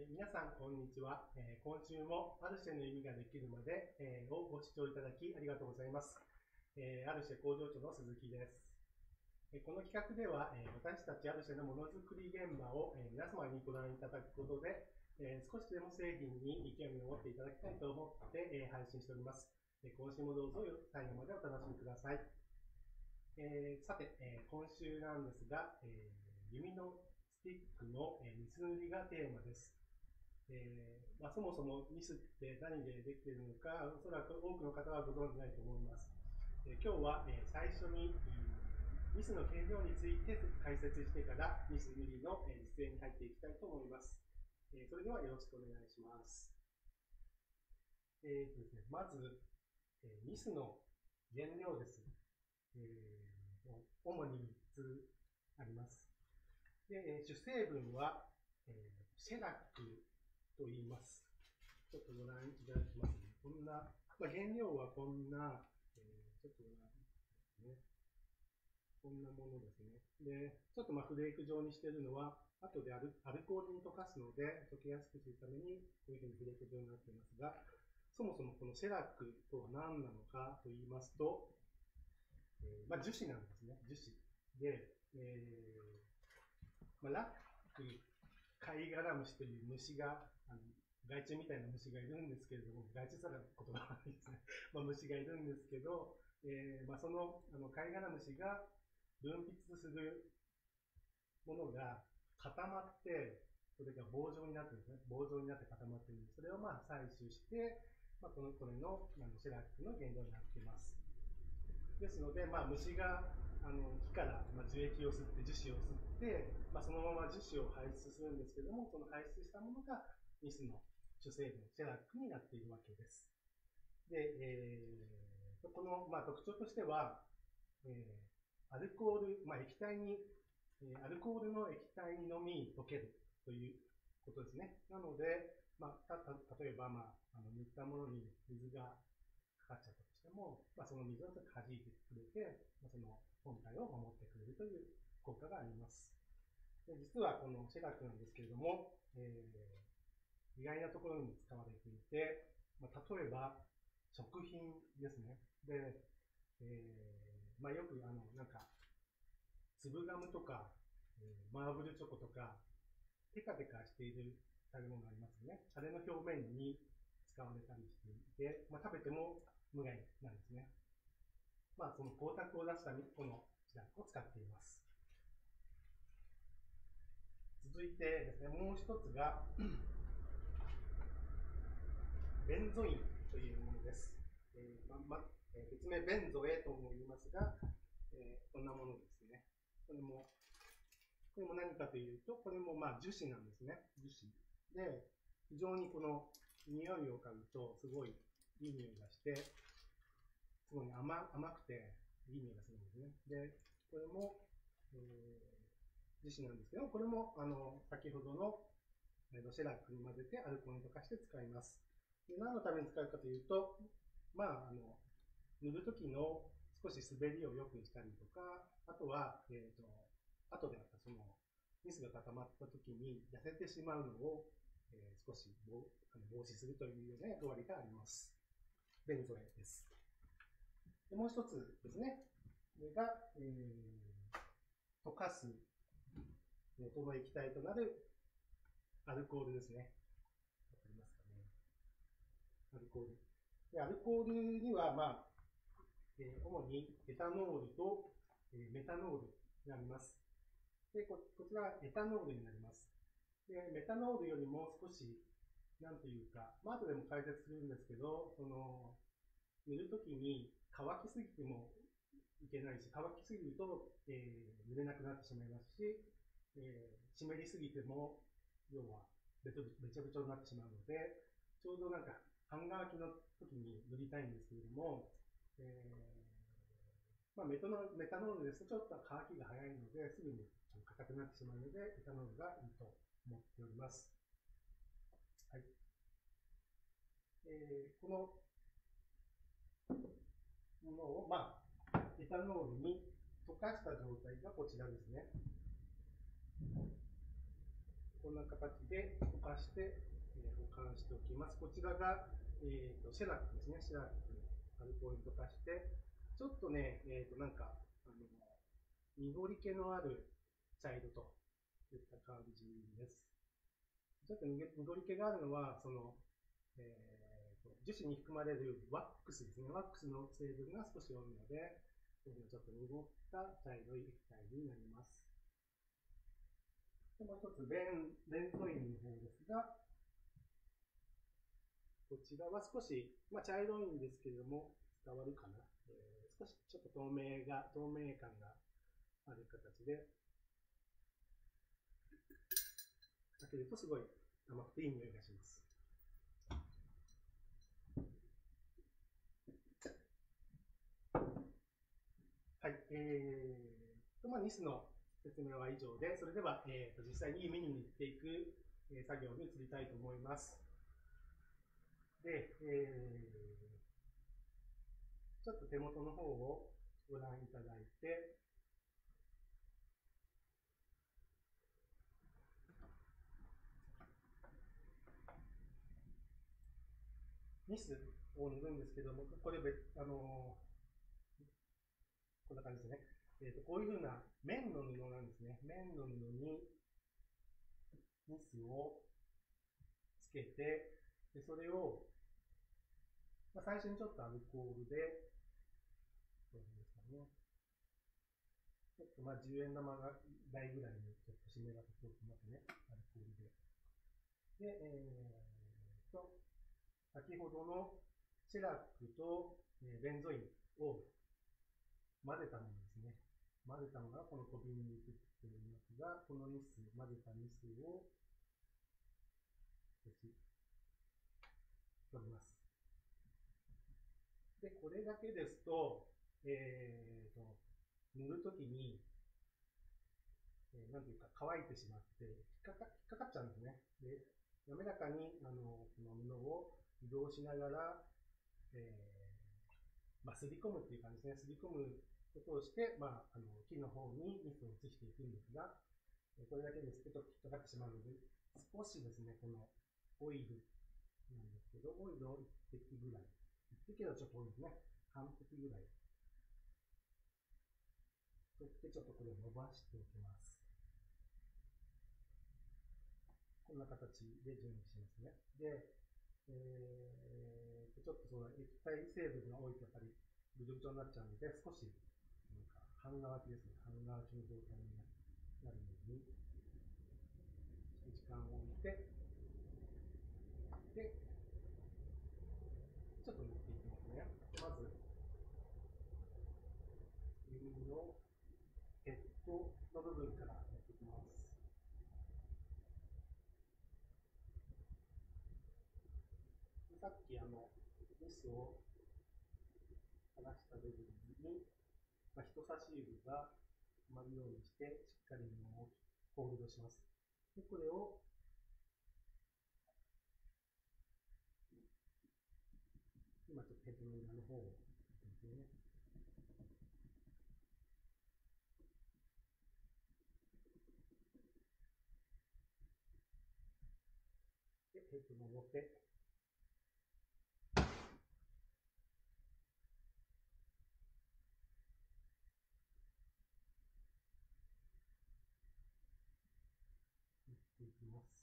え皆さん、こんにちは。え今週もアルシェの意味ができるまで、えをご視聴いただきありがとうございます。えーアルシェ工場長の鈴木です。えこの企画では、え私たちアルシェのものづくり現場を、え皆様にご覧いただくことで、え少しでも製品に興味を持っていただきたいと思って、え配信しております。え今週もどうぞ最後までお楽しみください。えさて、え今週なんですが、えー弓のスティックの、え水塗りがテーマです。えーまあ、そもそもミスって何でできているのか、おそらく多くの方はご存じないと思います。えー今日は、えー最初に、ミスの形状について解説してから、ミス塗りの、え実演に入っていきたいと思います。えーそれではよろしくお願いします。えーとですね、まず、えーミスの原料です。えー主に3つあります。で、主成分は、えーシェラックと言います。ちょっとご覧いただきますね。こんな、まあ、原料はこんな、えーちょっとご覧ですね。こんなものですね。で、ちょっとまあフレーク状にしているのは、後でアルアルコールに溶かすので、溶けやすくするために、こういうふうにフレーク状になっていますが、そもそもこのシェラックとは何なのかと言いますと、えーまあ、樹脂なんですね。樹脂。で、えーまあ、ラック、カイガラムシという虫が、あの害虫みたいな虫がいるんですけれども、害虫さら言葉はないですね。まあ、虫がいるんですけど、えーまあ、そのあのカイガラムシが分泌するものが固まって、それが棒状になってるんですね。棒状になって固まってるんで、それをまあ採取して、まあ、このこれのあのシェラックの原料になっています。ですので、まあ、虫があの木から、まあ、樹液を吸って、樹脂を吸って、まあ、そのまま樹脂を排出するんですけども、その排出したものがミスの主成分、シェラックになっているわけです。で、えー、この、まあ、特徴としては、えー、アルコール、まあ、液体に、えーアルコールの液体にのみ溶けるということですね。なので、まあ、たた例えば、まあ、あの塗ったものに水がかかっちゃったとしても、まあ、その水を弾いてくれて、まあ、その本体を守ってくれるという効果があります。で実はこのシェラックなんですけれども、えー意外なところに使われていて、まあ、例えば食品ですね。で、えーまあ、よくあのなんか粒ガムとか、えーマーブルチョコとか、テカテカしている食べ物ありますよね。あれの表面に使われたりしていて、まあ、食べても無害なんですね。まあ、その光沢を出すたこのシラックを使っています。続いてですね、もう一つが、ベンゾインというものです。えーままえー別名ベンゾエとも言いますが、えーこんなものですね。これも、これも何かというと、これもまあ樹脂なんですね。樹脂。で、非常にこの匂いを嗅ぐと、すごいいい匂いがして、すごい甘甘くていい匂いがするんですね。で、これも、えー樹脂なんですけど、これもあの先ほどのえーとシェラックに混ぜてアルコールに溶かして使います。で何のために使うかというと、まあ、あの塗るときの少し滑りを良くしたりとか、あとは、えっ、と、後であったそのミスが固まったときに痩せてしまうのを、えー少し防防止するというような役割があります。ベンゾエです。でもう一つですね。これが、えー溶かす元の液体となるアルコールですね。わかりますかね。アルコール。でアルコールには、まあ、えー主にエタノールと、えーメタノールになります。でこ、こちらはエタノールになります。で、メタノールよりも少し、なんというか、まあ、後でも解説するんですけど、その、塗るときに乾きすぎてもいけないし、乾きすぎると、えー塗れなくなってしまいますし、えー湿りすぎても、要はべちょべちょべちょになってしまうので、ちょうどなんか半乾きの時に塗りたいんですけれども、えーまあ、メタノメタノールですとちょっと乾きが早いので、すぐに硬くなってしまうので、エタノールがいいと思っております。はい。えーこのものを、まあ、エタノールに溶かした状態がこちらですね。こんな形で溶かして、えー保管しておきます。こちらが、えー、とシェラックですね。シェラック、アルコールに溶かして、ちょっとね、えー、となんか、あの濁り気のある茶色といった感じです。ちょっと濁り気があるのは、その、えー、と樹脂に含まれるワックスですね。ワックスの成分が少し多いので、ちょっと濁った茶色い液体になります。でもう一つ、ベン、ベンゾインの方ですが、こちらは少し、まあ、茶色いんですけれども、伝わるかな、えー少しちょっと透明が、透明感がある形で、開けるとすごい甘くていい匂いがします。はい、えーと、まあ、ニスの説明は以上で、それでは、えーと、実際にメニューに行っていく、えー作業に移りたいと思います。で、えーちょっと手元の方をご覧いただいて、ニスを塗るんですけども、これ別、あのーこんな感じですね。えーと、こういうふうな綿の布なんですね。綿の布にニスをつけて、でそれを、まあ、最初にちょっとアルコールで、どうですかね。ちょっとまあ10円玉が台ぐらいにちょっと湿らせておきますね。アルコールで。で、えー、と、先ほどのシェラックと、えベンゾインを混ぜたものですね。混ぜたのがこの小瓶に移っていますが、このニス、混ぜたニスを少し取ります。で、これだけですと、えー、と塗るときに、えーなんていうか乾いてしまって引っかか引っかかっちゃうんですね。で、滑らかにあのこの布を移動しながら、えーすり込むっていう感じですね。すり込むことをして、まあ、あの木の方にニスを移していくんですが、これだけですとちょっと引っかかってしまうので、少しですね、このオイルなんですけど、オイルを1滴ぐらい。1滴はちょっと多いですね。半滴ぐらい。取って、ちょっとこれを伸ばしておきます。こんな形で準備しますね。で、えー、ちょっとその液体成分が多いとやっぱりぐちょぐちょになっちゃうので、少し、なんか、半乾きですね。半乾きの状態になるように、時間を置いて、で、ちょっと塗っていきますね。まず、耳のヘッドの部分からやっていきます。さっきあの、ニスを剥がした部分に、まあ、人差し指が止まるようにして、しっかり布をホールドします。で、これを今ちょっとヘッドの裏の方をですね。で、ヘッドの表。塗っていきます。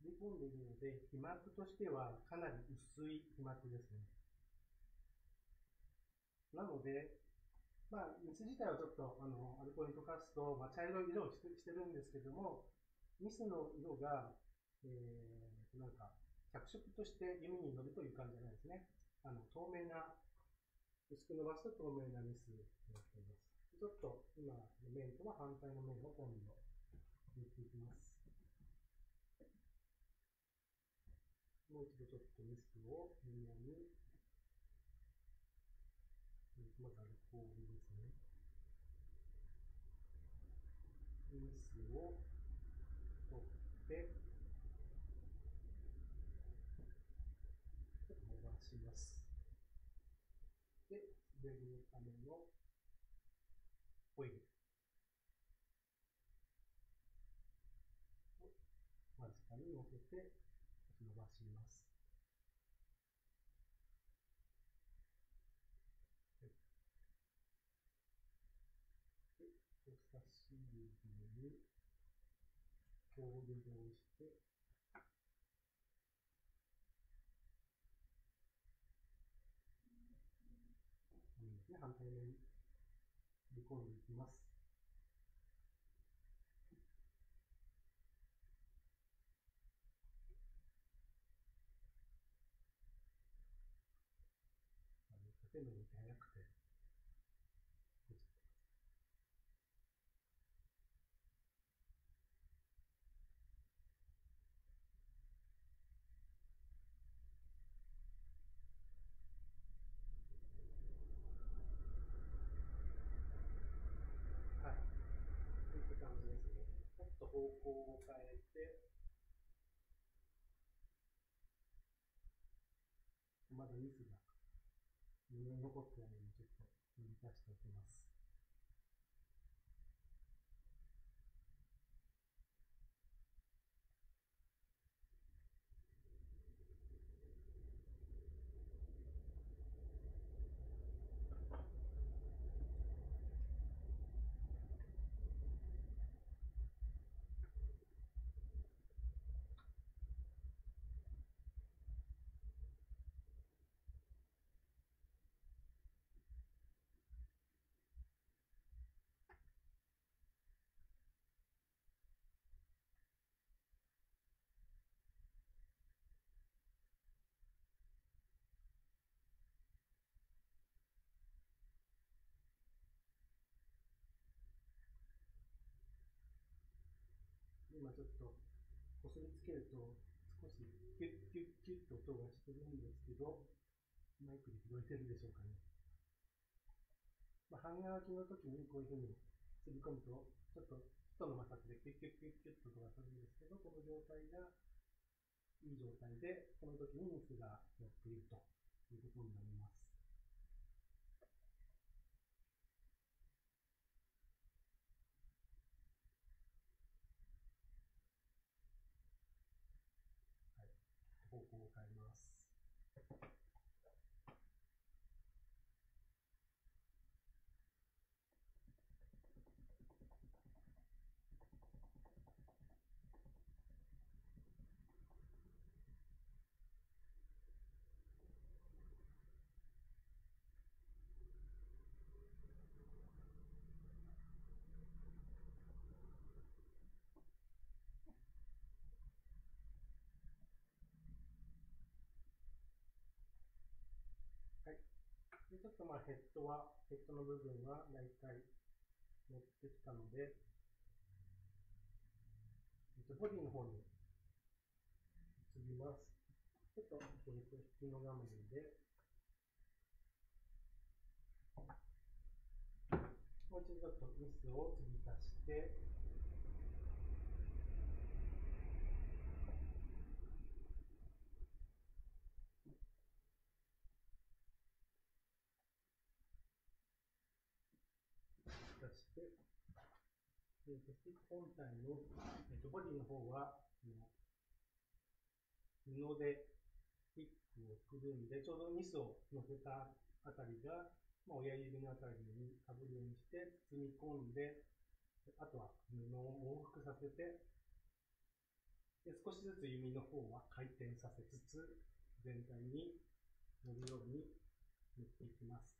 すり込んでいるので、皮膜としてはかなり薄い皮膜ですね。なので、まあ、ニス自体はちょっとあのアルコールに溶かすと、まあ、茶色い色をしてしてるんですけども、ニスの色が、えー、なんか着色として弓に乗るという感じじゃないですね。あの透明な、薄く伸ばすと透明なニスになっています。ちょっと今の面とは反対の面を今度塗っていきます。もう一度ちょっとミスクを布に、まずアルコールですね。ミスを取って、伸ばします。で、滑りのためのオイル。わずかに乗せて伸ばします。人差し指にホールドをして、で、反対面に振り込んでいきます。全部見て早くて、はい。こういった感じですね。ちょっと方向を変えて、まだミスが布に残ってないので、ちょっと塗り足しておきます。今ちょっとこすりつけると少しキュッキュッキュッと音がしてるんですけど、マイクで拾えてるでしょうかね。まあ、半乾きの時にこういうふうにすり込むと、ちょっと人の摩擦でキュッキュッキュッキュッと音がするんですけど、この状態がいい状態で、この時に水が乗っているということになります。方向を変えます。ちょっとまあヘッドは、ヘッドの部分は大体乗ってきたので、ボディの方に移ります。ちょっと、これと引きの画面で、もう一度ちょっとミスを継ぎ足、して、えー、とスティック本体の、えー、とボディの方は、布でスティックをくるんで、ちょうどニスを乗せたあたりが、まあ、親指のあたりにかぶるようにして包み込んで、あとは布を往復させて、で少しずつ弓の方は回転させつつ、全体に乗るように塗っていきます。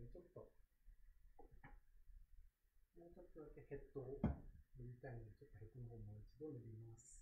ね。ちょっと、もうちょっとだけヘッドを塗りたいので、ちょっとヘッドの方もう一度塗ります。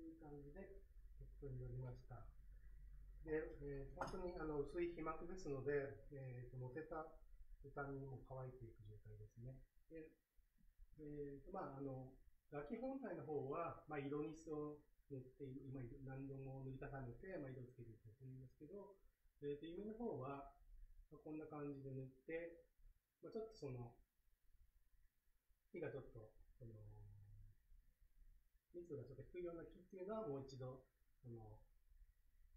いう感じで、結果になりました。で、えー、本当にあの薄い皮膜ですので、えーと、乗せた途端にも乾いていく状態ですね。で、えーとまあ、あの楽器本体の方は、まあ、色ニスを塗って、今何度も塗り重ねて、まあ、色をつけていってるんですけど、えーと、弓の方は、まあ、こんな感じで塗って、まあ、ちょっとその、火がちょっと、その、密度がちょっと低いような木っていうのはもう一度、その、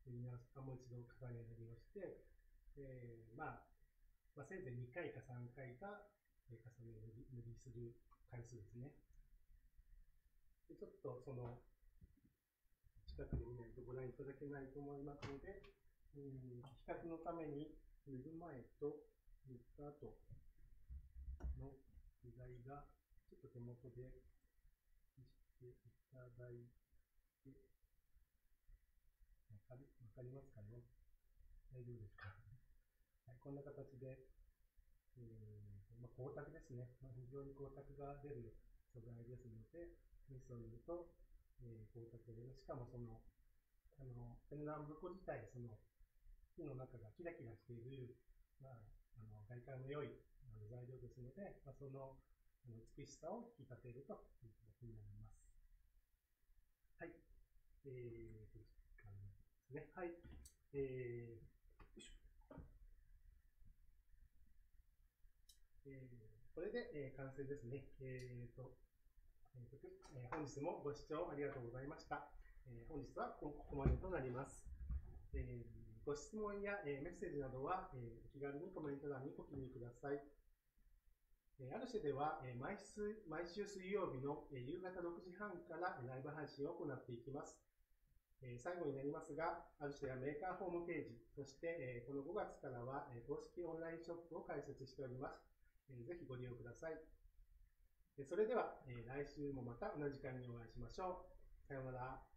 もう一度重ね塗りをして、えー、まあ、まあ、せいぜい2回か3回が、えー、重ね塗り塗りする回数ですね。でちょっとその、近くで見ないとご覧いただけないと思いますので、うん、比較のために塗る前と塗った後の違いが、ちょっと手元でていただいて、わかりわかりますかね？大丈夫ですか？はい、こんな形で、えーまあ、光沢ですね。まあ、非常に光沢が出る素材ですので、ミスを塗ると、えー、光沢が出る。しかもその、あの、ペンランブコ自体、その、木の中がキラキラしている、まあ、あの外観の良い材料ですので、まあ、そのあの美しさを引き立てるという形になります。はい。えー、ですね。はい。えー、よいしょ。えー、これで、えー、完成ですね。えーと、えーとえー、本日もご視聴ありがとうございました。えー、本日はここまでとなります。えー、ご質問や、えー、メッセージなどは、えー、お気軽にコメント欄にご記入ください。アルシェでは毎週毎週水曜日の夕方6時半からライブ配信を行っていきます。最後になりますが、アルシェはメーカーホームページ、そしてこの5月からは公式オンラインショップを開設しております。ぜひご利用ください。それでは来週もまた同じ時間にお会いしましょう。さようなら。